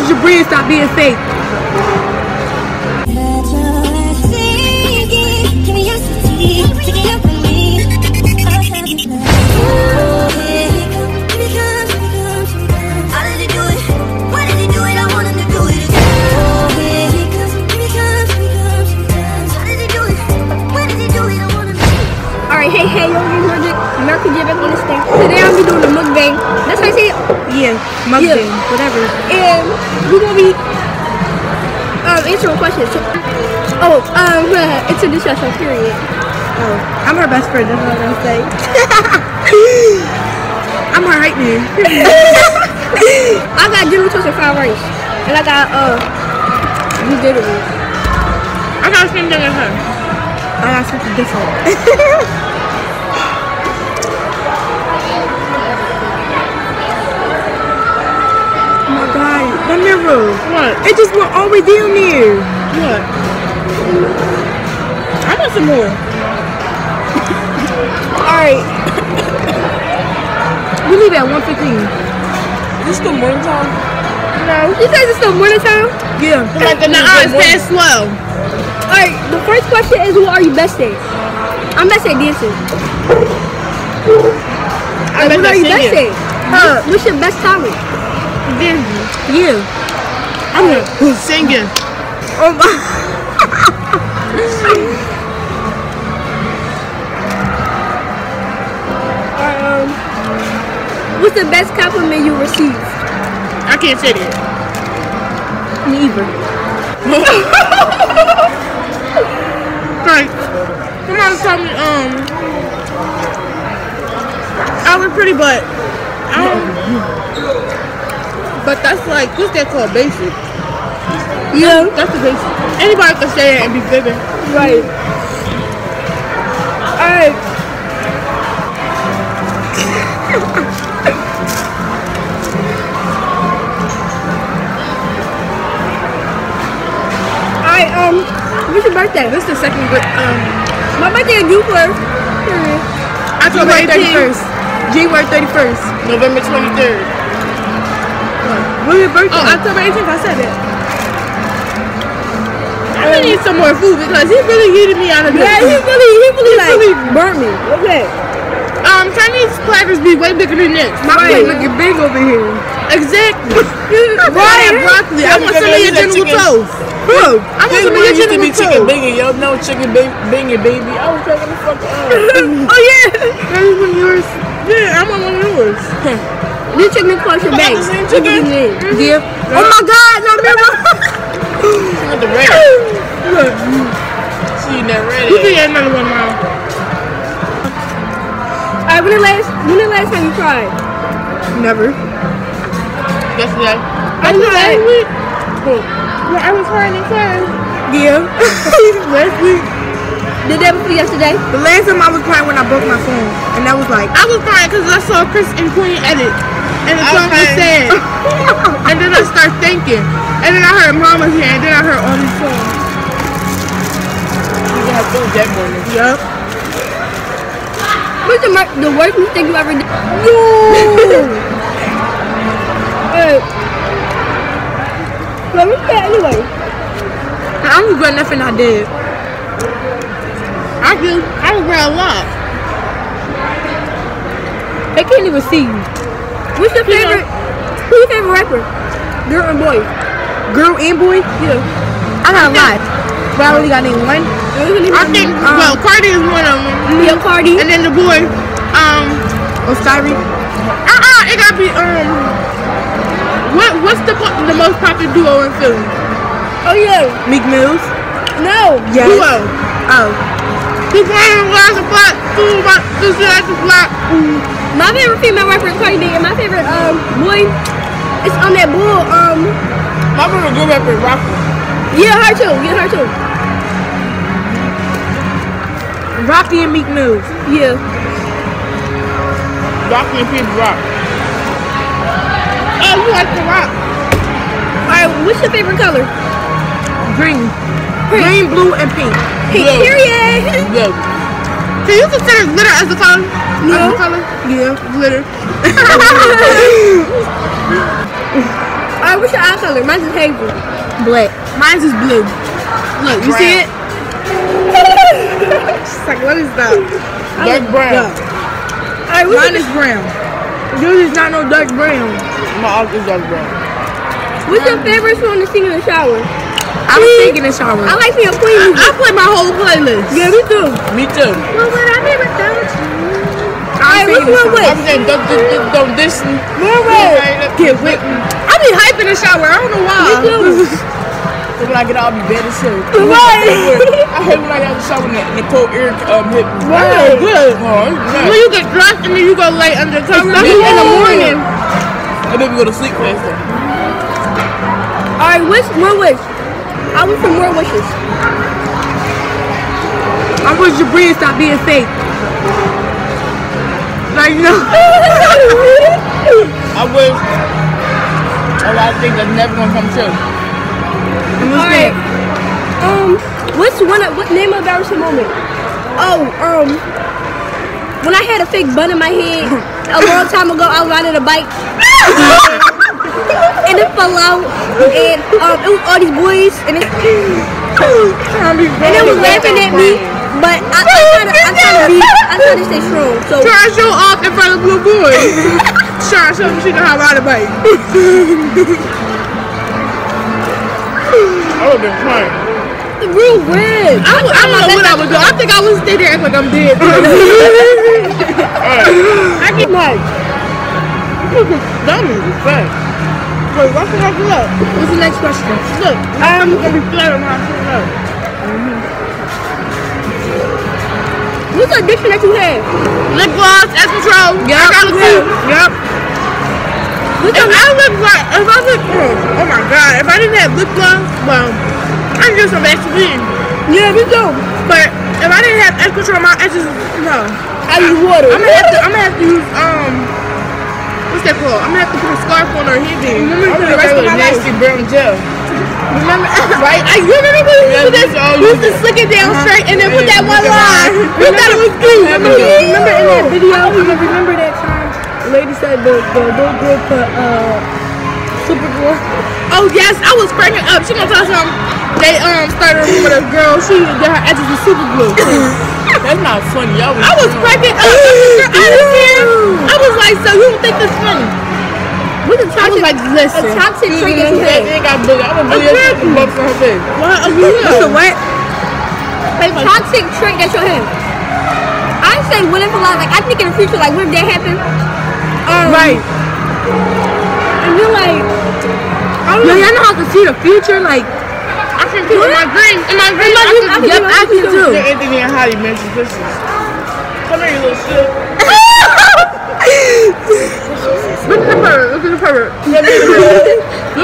Jabri and stop being fake. Hey, hey, yo, you the American Jim back on this thing. Today I'll be doing the mukbang. That's how I say it. Yeah, mukbang, Yeah. whatever. And we're gonna be um, answering questions. So, oh, um, introduce yourself, period. Oh, I'm her best friend. That's what I'm gonna say. I'm her hype man. I got General Toast and fried rice. And I got, uh, you did it. I got the same thing as her. I got something different. the mirror. What? It just will always be down there. What? I got some more. Alright. we leave at 115. Is This the morning time? No. You said it's still morning time? Yeah. Like the uh, nine past twelve. Alright, the first question is what are you best at? I'm best at dancing. I Like, what are you best at? Huh? What's your best talent? Yeah. I'm a singing. Oh my. Um, what's the best compliment you received? I can't say that. Neither. Like, somebody told me, um, I was pretty, but I don't. But that's like, what's that called? Basic. Yeah. That's the basic. Anybody can say that and be vivid. Right. Alright. Alright, um, what's your birthday? This is the second grade. Um, My birthday is June 1st. Period. October 18th, 31st. January 31st. November 23rd. When's your birthday? Oh, October 18th, I said that. I'm gonna need some more food because he really heated me out of this. Yeah, he really, he really like burnt me. Okay. Um, Chinese platters be way bigger than this. My Right. plate looking big over here. Exactly. Why that broccoli? I want some of your General Toast. Bro, I want some of your General Toast. banging, yo. No chicken bang, banging, baby. I was trying to fuck up. Oh yeah, that is one of yours. Yeah, I want one of yours. This chicken close your got bang. the same chicken? yeah. Oh my god, no mirror. With the red. She never ready. You can get another one, mom. Alright, when the last, when the last time you cried? Never. Yesterday. I know last week. Well, I was crying and crying. Yeah. Last week. The day before yesterday? the last time I was crying when I broke my phone, and that was like, I was crying because I saw Chris and Queen edit. And the song was Okay. sad. and then I start thinking. And then I heard Mama's here. And then I heard all these songs. You got food that morning. Yup. What's the, the worst mistake you ever did? No! Alright. Let me say anyway. I don't regret nothing I did. I do. I regret a lot. They can't even see you. What's your favorite? Who's your favorite rapper? Girl and boy? Girl and boy? Yeah. I got a lot. But I only got named one. I think, well, Cardi is one of them. Leo Cardi. And then the boy, um, Oh, Skyrie. uh-uh, it gotta be, um, what, what's the the most popular duo in Philly? Oh yeah. Meek Mills. No. Yes. Duo. Oh. Glass of black, two black, two glass of black. My favorite female rapper is Cardi B, and my favorite um boy is on that bull. Um, My favorite good rapper is Rocky. yeah, her too. Yeah, her too. Rocky and Meek Mills. Yeah. Rocky and Pete Rock. Oh, you like the rock? All right. What's your favorite color? Green. Green, blue, and pink. Pink. Blue. Period. Good. Can you consider glitter as a color? No. Color? Yeah. Glitter. Alright, what's your eye color? Mine's is hazel. Black. Mine's is blue. Look, you see it? She's like, what is that? Dark brown. Alright, Mine is brown. Yours is not no dark brown. My eyes is dark brown. what's your favorite song to sing in the shower? I was thinking in the shower. I like seeing Queen I. I play my whole playlist. Yeah, me too. Me too. What Alright, what's one I'm wish? saying don't. One wish. Get with me. I be hype in the shower. I don't know why. Me too. So when I get out, I'll be as hell. Right. I hate when I got the shower and the- the cold air um hit me. Right. Good. Oh, When you get dressed and then you go lay under cover Especially in the morning. And then we go to sleep faster. Alright, what's one wish? I wish for more wishes. I wish your breed stop being fake. Like, you know. I wish a lot of things that's never gonna come true. Alright. Um, what's one of, what name of embarrassing moment? Oh, um, when I had a fake bun in my head a long time ago, I was riding a bike. and it fell out. And um, it was all these boys, and it, and they was laughing at me. But I, I try to, I try to be, I try to stay strong. So Try to show off in front of blue boys. Try to show them she know how to ride a bike. I would've been crying. it's real weird. I, would- I don't know what I would do. I think I would stay there and act like I'm dead. I get mad. Dummy. Fact. Wait, what's the next look? What's the next question? Look, I'm gonna be flat on my foot. What's the addiction that you have? Lip gloss, edge control. Yep. I got a few. Yep. What's If I look like, if I look, oh, oh my god, if I didn't have lip gloss, well, I can get some Vaseline. yeah, me too. But if I didn't have edge control, my edges, no. I use water. I'm gonna have to, I'm gonna have to use, um, what's that called? I'm gonna have to put a scarf on her head then. I'm For the rest of my nasty life. brown gel. Remember, right? I you remember when we used this? We used to slick it down straight and then put that one line. We thought it was cute. Remember, remember in that video? Remember, that time? The lady said the the little girl put uh super glue. Oh yes, I was cracking up. She gonna tell us something. They um started with a girl. She did her edges with super glue. That's not funny. Y'all was I was cracking up. I. I I was toxic? like, a toxic trait that you They have. ain't got bullet. I'm gonna bully Exactly. on her face. What? Yeah. what? A toxic trait that you have. I say if a lot like I think in the future like what if that happen? Um, Right. And you're like, I don't Yo, y'all know how to see the future? Like, I can in my dreams. In my dreams, I my dreams, I can, can yep, I can too. Anthony and Holly mentioned pussies. Come here, you little shit. Look at the pervert. Look at the pervert. Look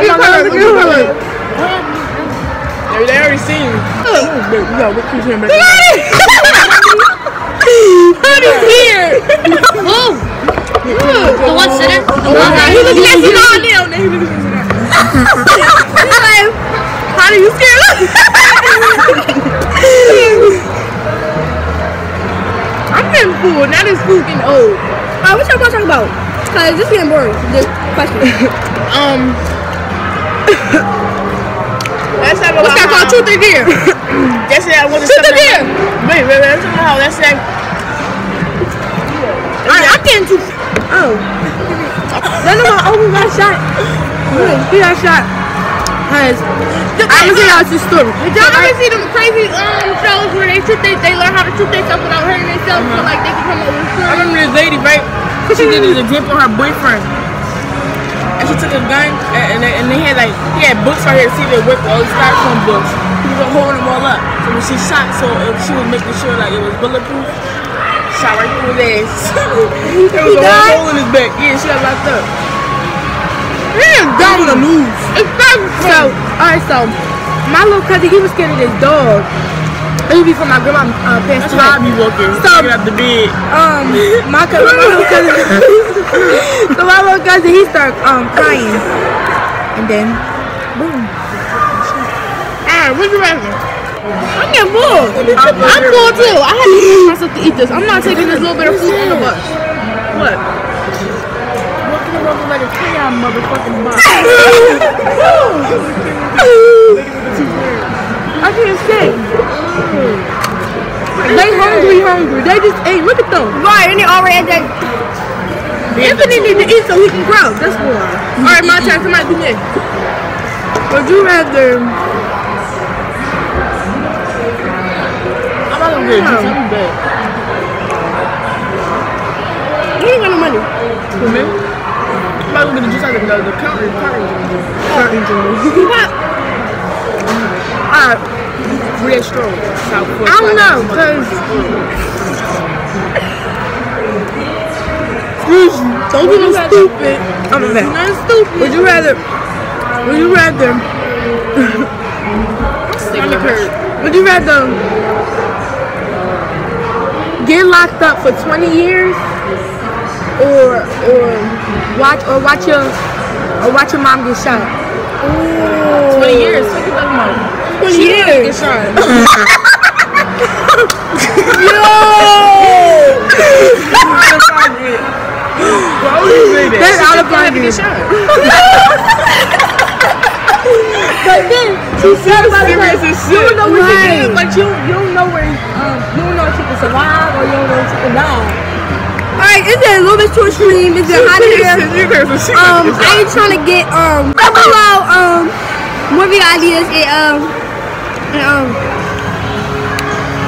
at the pervert. Look at the pervert. Yeah, they already seen you. Oh, baby, you gotta whip his hand back. Honey's here. Oh. The one sitting? The one guy. He looking at you now. now. He looking at you now. How do you scared? I'm getting full. Now this food getting old. Uh, what y'all gonna talk about? Cause this getting boring. This question. Um, Let's talk what's that called? Truth or dare? I went to Truth or dare? Wait, wait, wait. Let's talk about how yesterday. Alright, I'm getting too. Oh. No, no, no. Oh, he got shot. He got shot. Cause gonna tell y'all story. Did y'all ever see them crazy um shows where they shoot they, they learn how to shoot themselves without hurting themselves so like they can come up with a I remember this lady, right? She did this drip on her boyfriend. And she took a gun and, and, they, and they had like, he had books right here, see they whipped all these styrofoam books. He was holding them all up. So when she shot, so if she was making sure like it was bulletproof, shot right through his ass. there was a died? hole in his back. Yeah, she got locked up. Gonna lose. It's So, alright, so my little cousin, he was scared of this dog. It would be from my grandma uh, passed That's how I away. be walking. So- get out the bed. Um, my cousin, my little cousin, so my little cousin, he started um crying, and then boom. Alright, what you reckon? I'm getting full. I'm full too. I had to myself to eat this. I'm not taking this little bit of food on the bus. What? Gonna like a chaos motherfucking box. I can't say. They hungry, hungry. They just ate. Look at them. Right, and they already had that. Anthony need to eat so he can grow. That's why. All right, my turn. Somebody do me. Would you rather? I'm not gonna get a juice. I'm bad. You ain't got no money. For me? I'm not gonna get a juice out of the, the counter. counter What? Alright, Red. South I don't know, cause excuse me, don't do no stupid. I'm a man. Nothing stupid. Would you rather? Would you rather? Curb. Would you rather get locked up for 20 years, or or watch or watch your or watch your mom get shot? 20 years. What you talking about? 20 years. Get shot. Why would you say that? That's out of She had to pocket. get shot. But then she said about it, like, you don't know what she Right. did, but you you don't know where um you don't know if she can survive or you don't know if she can die. Is it a little bit too extreme? Is it hot in here? You guys are shit. Um, I ain't trying to get um below um movie ideas and um and, um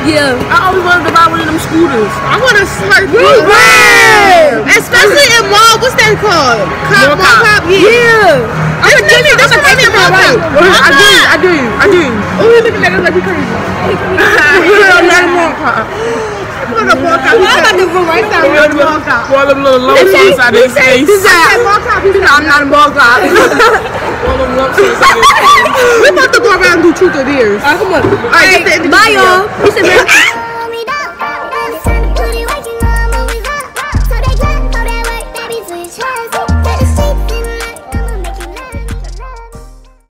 yeah. I always wanted to buy one of them scooters. I want to slurp Right. Especially in mall, what's that called? Cop, Mall cop. yeah. Yeah. That's remind me, that's remind me of mall cop. I do, I do, I do. Oh, you looking at us like you crazy. I'm not a mall cop. What a mall cop. Well, I'm about to go right down. One of them- them little lumps inside his face. He said, Mall cop. he said, I'm not a mall cop. One of lumps inside his face. we about to go around and do truth or dares. Alright, come on. Alright, Alright, bye y'all. Peace and blessings.